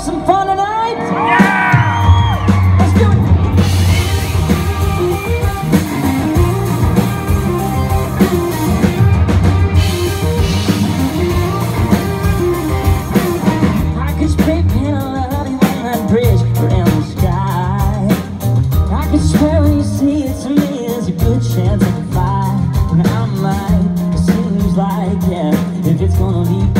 some fun tonight? Yeah! Let's do it! I could spray paint a love you on bridge around the sky. I could swear when you it to me, there's a good chance I can fly. And I'm like, it seems like, yeah, if it's gonna be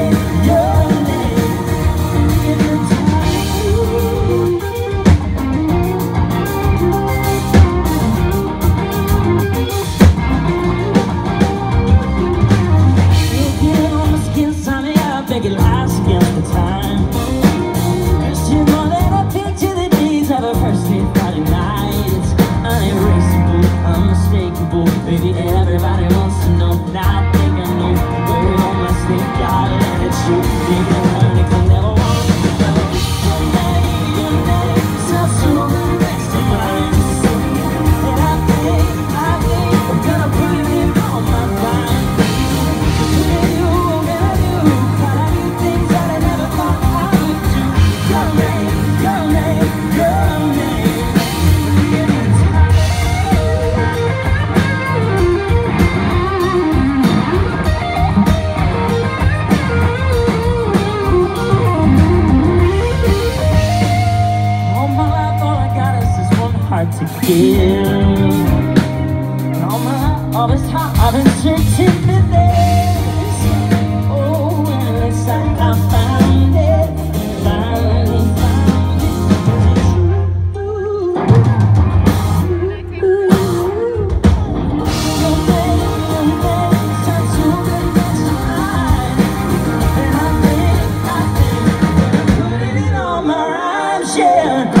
Baby, All my I've been searching for this. Oh, and it's like I found it, finally found it. Your name, your name and I think, I think it all my yeah.